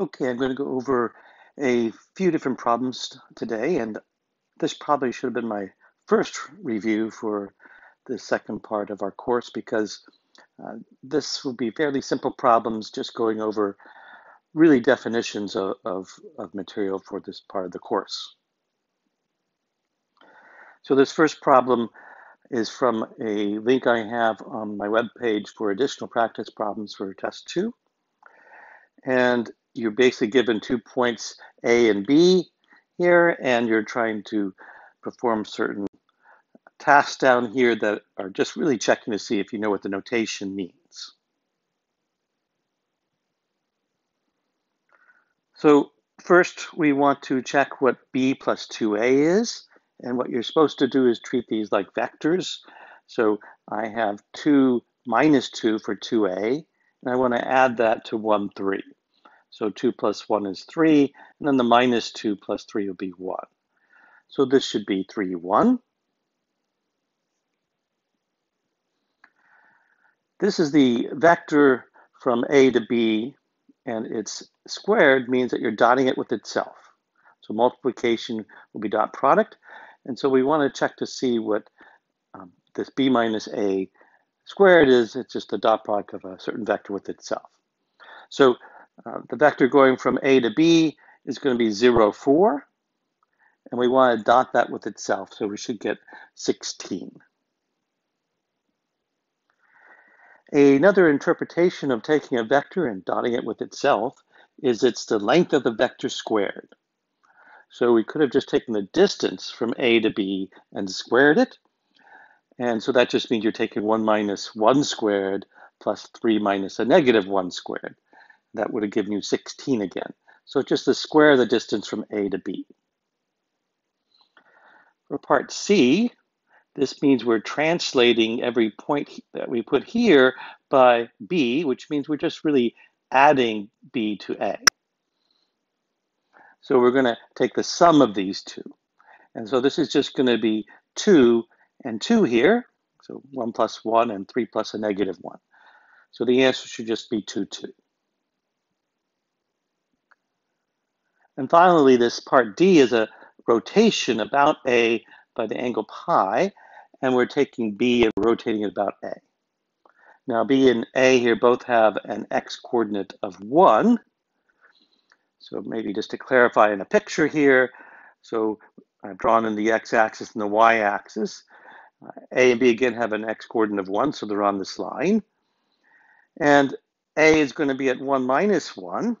Okay, I'm going to go over a few different problems today, and this probably should have been my first review for the second part of our course because uh, this will be fairly simple problems just going over really definitions of, of, of material for this part of the course. So this first problem is from a link I have on my webpage for additional practice problems for test two. And you're basically given two points A and B here, and you're trying to perform certain tasks down here that are just really checking to see if you know what the notation means. So first we want to check what B plus 2A is. And what you're supposed to do is treat these like vectors. So I have 2 minus 2 for 2A, and I want to add that to 1, 3. So 2 plus 1 is 3, and then the minus 2 plus 3 will be 1. So this should be 3, 1. This is the vector from A to B, and it's squared means that you're dotting it with itself. So multiplication will be dot product. And so we want to check to see what um, this b minus a squared is. It's just the dot product of a certain vector with itself. So uh, the vector going from A to B is going to be 0, 4. And we want to dot that with itself, so we should get 16. Another interpretation of taking a vector and dotting it with itself is it's the length of the vector squared. So we could have just taken the distance from A to B and squared it. And so that just means you're taking 1 minus 1 squared plus 3 minus a negative 1 squared that would have given you 16 again. So just the square of the distance from A to B. For part C, this means we're translating every point that we put here by B, which means we're just really adding B to A. So we're going to take the sum of these two. And so this is just going to be 2 and 2 here. So 1 plus 1 and 3 plus a negative 1. So the answer should just be 2, 2. And finally, this part D is a rotation about A by the angle pi, and we're taking B and rotating it about A. Now, B and A here both have an x coordinate of 1. So maybe just to clarify in a picture here, so I've drawn in the x-axis and the y-axis. Uh, a and B again have an x coordinate of 1, so they're on this line. And A is going to be at 1 minus 1,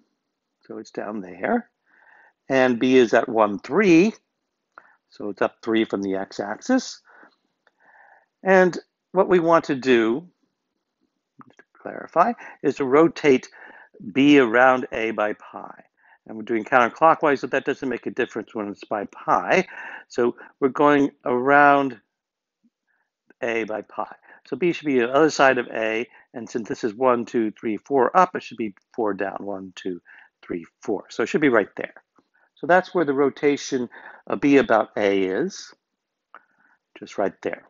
so it's down there and B is at 1, 3. So it's up 3 from the x-axis. And what we want to do, to clarify, is to rotate B around A by pi. And we're doing counterclockwise, so that doesn't make a difference when it's by pi. So we're going around A by pi. So B should be on the other side of A, and since this is 1, 2, 3, 4 up, it should be 4 down, 1, 2, 3, 4. So it should be right there. So that's where the rotation of B about A is, just right there.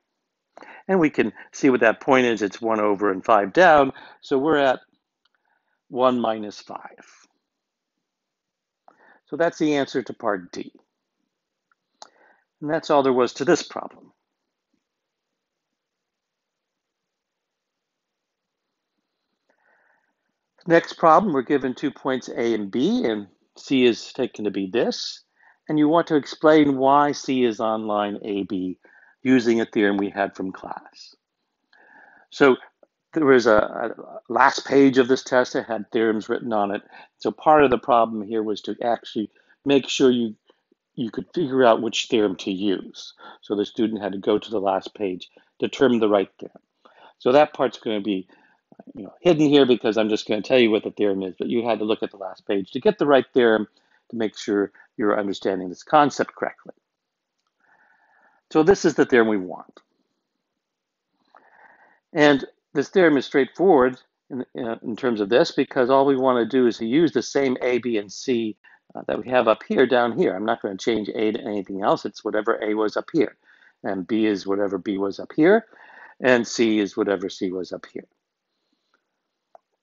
And we can see what that point is. It's 1 over and 5 down. So we're at 1 minus 5. So that's the answer to part D. And that's all there was to this problem. Next problem, we're given two points A and B, and C is taken to be this, and you want to explain why C is on line AB using a theorem we had from class. So there was a, a, last page of this test that had theorems written on it. So part of the problem here was to actually make sure you you could figure out which theorem to use. So the student had to go to the last page, determine the right theorem. So that part's going to be you know, hidden here because I'm just going to tell you what the theorem is, but you had to look at the last page to get the right theorem to make sure you're understanding this concept correctly. So this is the theorem we want. And this theorem is straightforward in, in terms of this because all we want to do is to use the same A, B, and C uh, that we have up here down here. I'm not going to change A to anything else. It's whatever A was up here. And B is whatever B was up here. And C is whatever C was up here.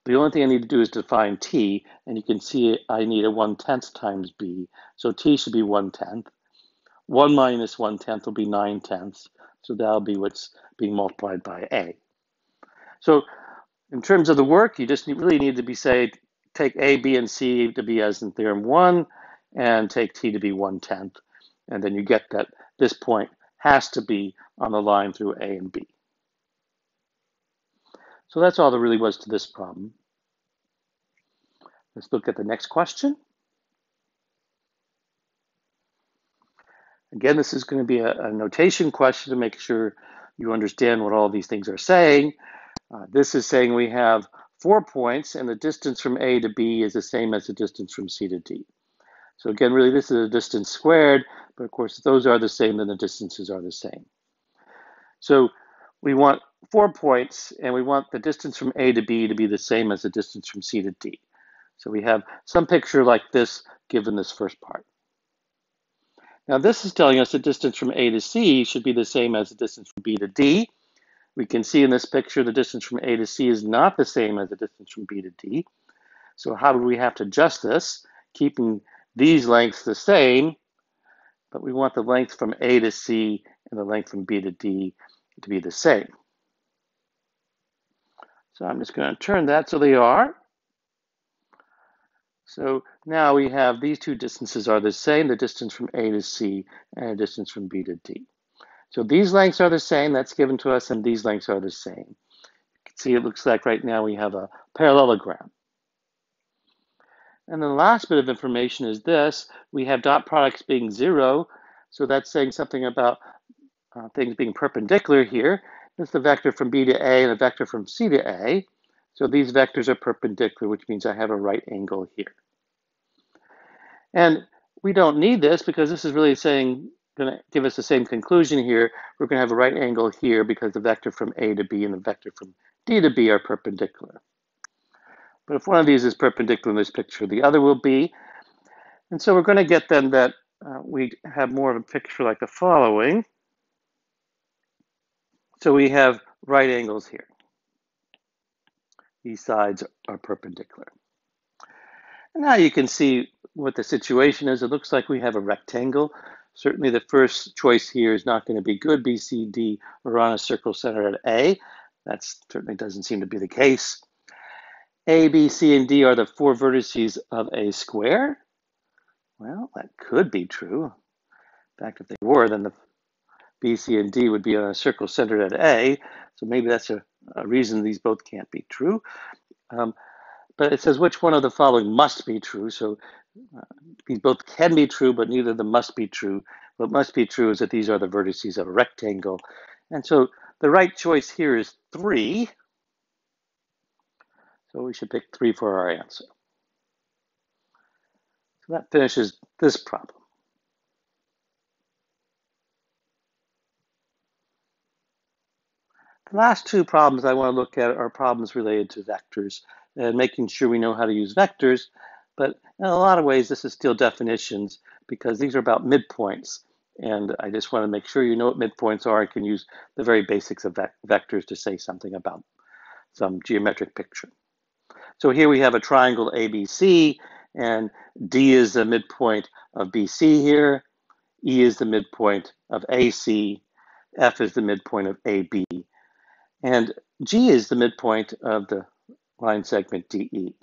The only thing I need to do is define t, and you can see I need a 1 tenth times b. So t should be 1 tenth. 1 minus 1 tenth will be 9 tenths. So that'll be what's being multiplied by a. So in terms of the work, you just really need to be say, take a, b, and c to be as in theorem 1, and take t to be 1 tenth. And then you get that this point has to be on the line through a and b. So that's all there really was to this problem. Let's look at the next question. Again, this is going to be a, a notation question to make sure you understand what all these things are saying. Uh, this is saying we have four points and the distance from A to B is the same as the distance from C to D. So again, really this is a distance squared, but of course if those are the same, then the distances are the same. So we want four points and we want the distance from A to B to be the same as the distance from C to D. So we have some picture like this given this first part. Now this is telling us the distance from A to C should be the same as the distance from B to D. We can see in this picture the distance from A to C is not the same as the distance from B to D. So how do we have to adjust this? Keeping these lengths the same, but we want the length from A to C and the length from B to D to be the same. So I'm just going to turn that so they are. So now we have these two distances are the same, the distance from A to C and the distance from B to D. So these lengths are the same, that's given to us, and these lengths are the same. You can see it looks like right now we have a parallelogram. And the last bit of information is this. We have dot products being zero, so that's saying something about uh, things being perpendicular here. This is the vector from B to A and the vector from C to A. So these vectors are perpendicular, which means I have a right angle here. And we don't need this because this is really saying, going to give us the same conclusion here. We're going to have a right angle here because the vector from A to B and the vector from D to B are perpendicular. But if one of these is perpendicular in this picture, the other will be. And so we're going to get then that uh, we have more of a picture like the following. So we have right angles here. These sides are perpendicular. And now you can see what the situation is. It looks like we have a rectangle. Certainly the first choice here is not going to be good. B, C, D are on a circle centered at A. That certainly doesn't seem to be the case. A, B, C, and D are the four vertices of a square. Well, that could be true. In fact, if they were, then the B, C, and D would be on a circle centered at A. So maybe that's a, a reason these both can't be true. Um, but it says which one of the following must be true. So uh, these both can be true, but neither of them must be true. What must be true is that these are the vertices of a rectangle. And so the right choice here is 3. So we should pick 3 for our answer. So that finishes this problem. The last two problems I want to look at are problems related to vectors and making sure we know how to use vectors. But in a lot of ways, this is still definitions because these are about midpoints. And I just want to make sure you know what midpoints are. I can use the very basics of vectors to say something about some geometric picture. So here we have a triangle ABC, and D is the midpoint of BC here. E is the midpoint of AC. F is the midpoint of AB. And G is the midpoint of the line segment DE.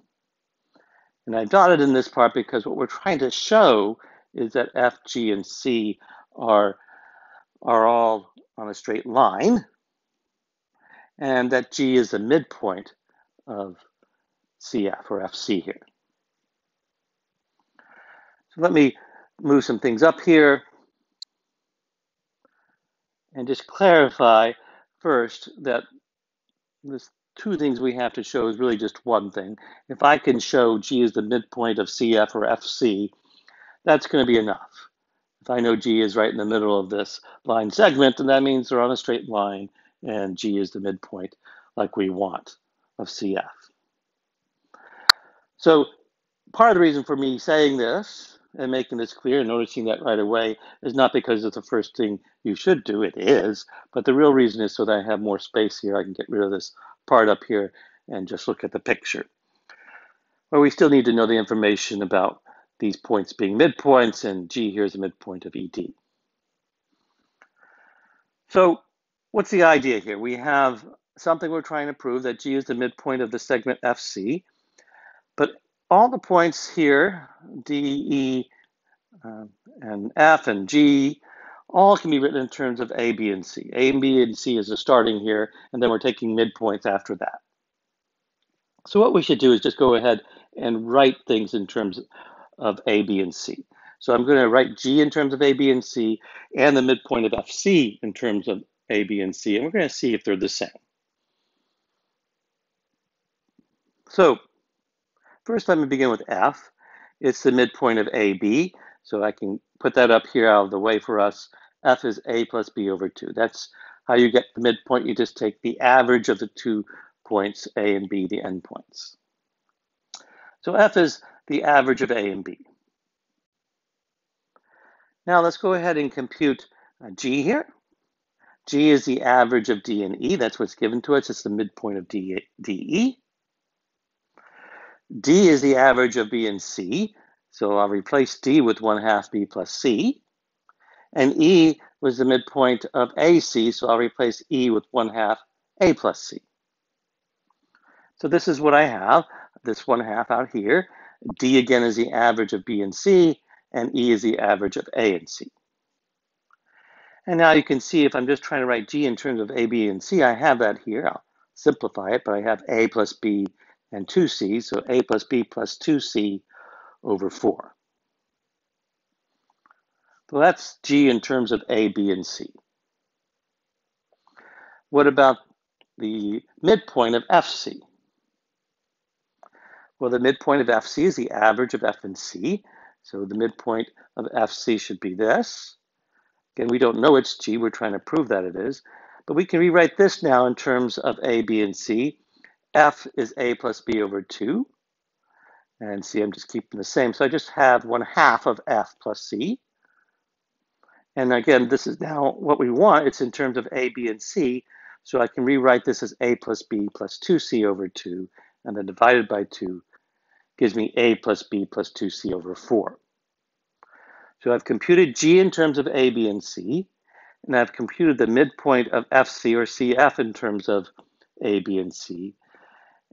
And I dotted in this part because what we're trying to show is that F, G, and C are, are all on a straight line, and that G is the midpoint of CF or FC here. So let me move some things up here and just clarify first that this two things we have to show is really just one thing. If I can show G is the midpoint of CF or FC, that's going to be enough. If I know G is right in the middle of this line segment, then that means they're on a straight line and G is the midpoint like we want of CF. So part of the reason for me saying this and making this clear and noticing that right away is not because it's the first thing you should do, it is, but the real reason is so that I have more space here. I can get rid of this part up here and just look at the picture. But we still need to know the information about these points being midpoints, and G here is a midpoint of ED. So what's the idea here? We have something we're trying to prove that G is the midpoint of the segment FC, but all the points here, D, E, uh, and F and G, all can be written in terms of A, B, and C. A, B, and C is the starting here, and then we're taking midpoints after that. So what we should do is just go ahead and write things in terms of A, B, and C. So I'm going to write G in terms of A, B, and C, and the midpoint of FC in terms of A, B, and C, and we're going to see if they're the same. So first let me begin with F. It's the midpoint of AB, so I can put that up here out of the way for us. F is A plus B over 2. That's how you get the midpoint. You just take the average of the two points, A and B, the endpoints. So F is the average of A and B. Now let's go ahead and compute uh, G here. G is the average of D and E. That's what's given to us. It's the midpoint of D, DE. D is the average of B and C. So I'll replace D with 1 half B plus C. And E was the midpoint of AC, so I'll replace E with 1 half A plus C. So this is what I have, this 1 half out here. D again is the average of B and C, and E is the average of A and C. And now you can see if I'm just trying to write G in terms of A, B, and C, I have that here. I'll simplify it, but I have A plus B and 2C, so A plus B plus 2C over 4. So that's G in terms of A, B, and C. What about the midpoint of FC? Well, the midpoint of FC is the average of F and C. So the midpoint of FC should be this. Again, we don't know it's G. We're trying to prove that it is. But we can rewrite this now in terms of A, B, and C. F is A plus B over 2. And C, I'm just keeping the same. So I just have 1 half of F plus C. And again, this is now what we want. It's in terms of A, B, and C. So I can rewrite this as A plus B plus 2C over 2, and then divided by 2 gives me a plus b plus 2c over 4. So I've computed g in terms of a, b, and c, and I've computed the midpoint of fc or cf in terms of a, b, and c.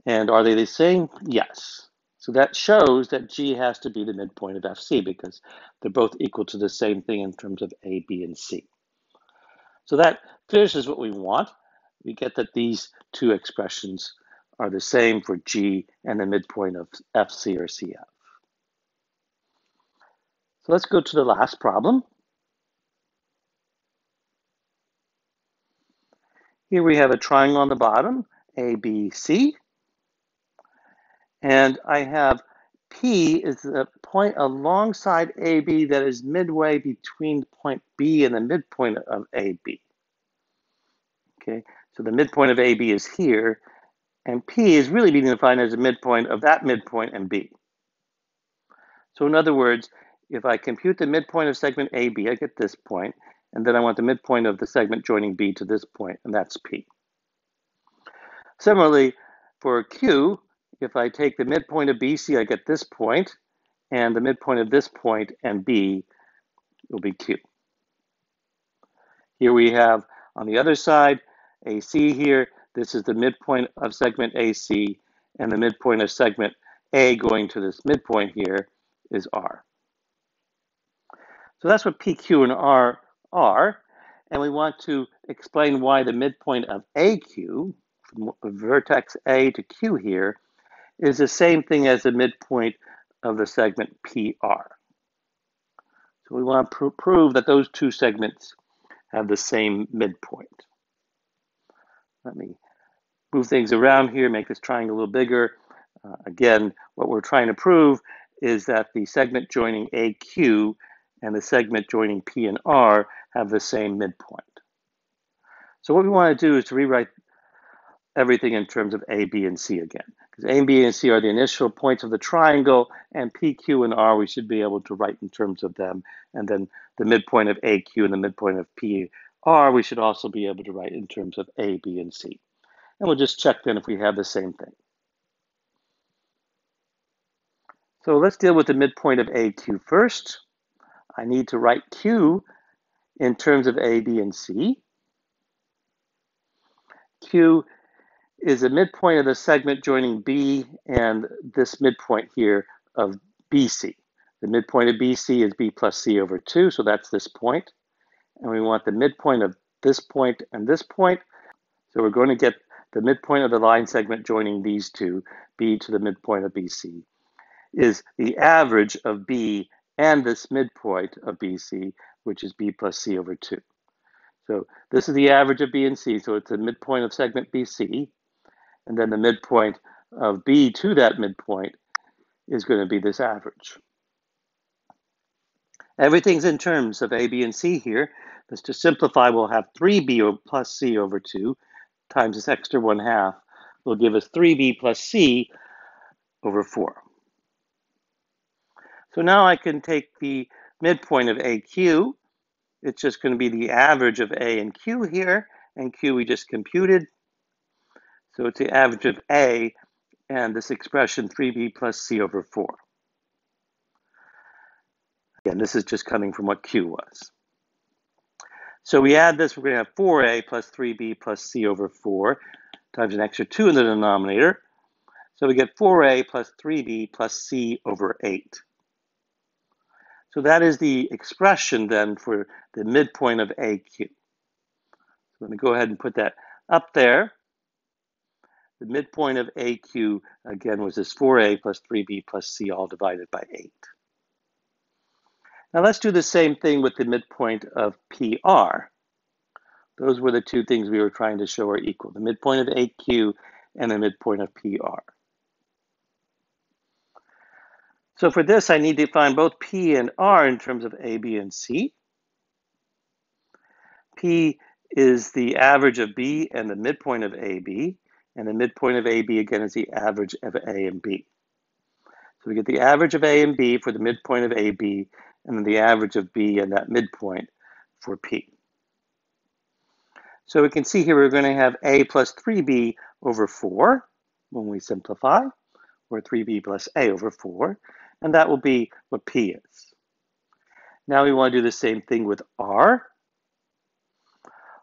And are they the same? Yes. So that shows that g has to be the midpoint of fc because they're both equal to the same thing in terms of a, b, and c. So that finishes what we want. We get that these two expressions are the same for G and the midpoint of FC or CF. So let's go to the last problem. Here we have a triangle on the bottom, ABC. And I have P is the point alongside AB that is midway between point B and the midpoint of AB. Okay, so the midpoint of AB is here, and P is really being defined as a midpoint of that midpoint and B. So in other words, if I compute the midpoint of segment AB, I get this point, and then I want the midpoint of the segment joining B to this point, and that's P. Similarly, for Q, if I take the midpoint of BC, I get this point, and the midpoint of this point and B will be Q. Here we have on the other side, AC here, this is the midpoint of segment AC, and the midpoint of segment A going to this midpoint here is R. So that's what PQ and R are. And we want to explain why the midpoint of AQ, from vertex A to Q here, is the same thing as the midpoint of the segment PR. So we want to pr prove that those two segments have the same midpoint. Let me move things around here, make this triangle a little bigger. Uh, again, what we're trying to prove is that the segment joining AQ and the segment joining P and R have the same midpoint. So what we want to do is to rewrite everything in terms of A, B, and C again. Because A, B, and C are the initial points of the triangle, and P, Q, and R we should be able to write in terms of them. And then the midpoint of AQ and the midpoint of P, R we should also be able to write in terms of A, B, and C. And we'll just check then if we have the same thing. So let's deal with the midpoint of AQ first. I need to write Q in terms of A, B, and C. Q is a midpoint of the segment joining B and this midpoint here of BC. The midpoint of BC is B plus C over 2, so that's this point. And we want the midpoint of this point and this point. So we're going to get the midpoint of the line segment joining these two, B to the midpoint of BC, is the average of B and this midpoint of BC, which is B plus C over 2. So this is the average of B and C, so it's the midpoint of segment BC, and then the midpoint of B to that midpoint is going to be this average. Everything's in terms of A, B, and C here. Just to simplify, we'll have 3B plus C over 2 times this extra 1 half will give us 3B plus C over 4. So now I can take the midpoint of AQ. It's just going to be the average of A and Q here, and Q we just computed. So it's the average of A and this expression 3B plus C over 4. Again, this is just coming from what Q was. So we add this, we're going to have 4A plus 3B plus C over 4 times an extra 2 in the denominator. So we get 4A plus 3B plus C over 8. So that is the expression then for the midpoint of AQ. So let me go ahead and put that up there. The midpoint of AQ, again, was this 4A plus 3B plus C all divided by 8. Now let's do the same thing with the midpoint of PR. Those were the two things we were trying to show are equal, the midpoint of AQ and the midpoint of PR. So for this, I need to find both P and R in terms of A, B, and C. P is the average of B and the midpoint of AB, and the midpoint of AB again is the average of A and B. So we get the average of A and B for the midpoint of AB, and then the average of B and that midpoint for P. So we can see here we're going to have A plus 3B over 4 when we simplify, or 3B plus A over 4, and that will be what P is. Now we want to do the same thing with R.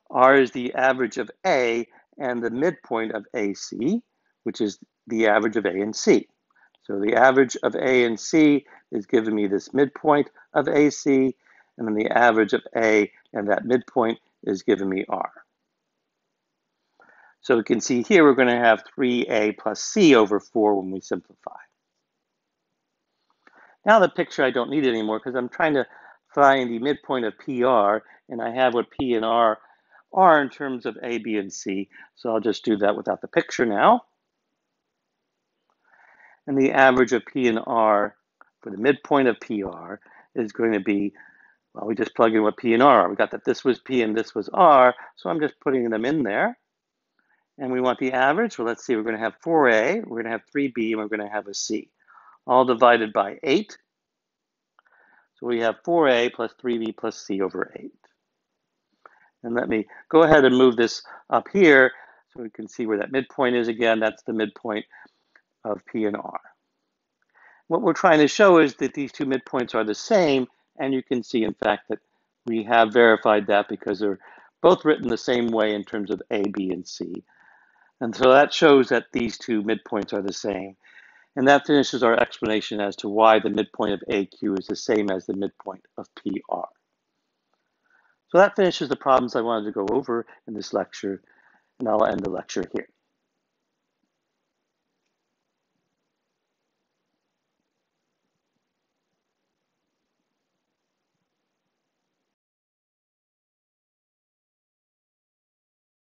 R is the average of A and the midpoint of AC, which is the average of A and C. So the average of A and C is giving me this midpoint of AC, and then the average of A and that midpoint is giving me R. So we can see here we're going to have 3A plus C over 4 when we simplify. Now the picture I don't need anymore because I'm trying to find the midpoint of PR, and I have what P and R are in terms of A, B, and C. So I'll just do that without the picture now. And the average of P and R for the midpoint of PR is going to be, well, we just plug in what P and R are. We got that this was P and this was R, so I'm just putting them in there. And we want the average. Well, let's see, we're going to have 4A, we're going to have 3B, and we're going to have a C, all divided by 8. So we have 4A plus 3B plus C over 8. And let me go ahead and move this up here so we can see where that midpoint is again. That's the midpoint of P and R. What we're trying to show is that these two midpoints are the same, and you can see, in fact, that we have verified that because they're both written the same way in terms of A, B, and C. And so that shows that these two midpoints are the same. And that finishes our explanation as to why the midpoint of AQ is the same as the midpoint of PR. So that finishes the problems I wanted to go over in this lecture, and I'll end the lecture here.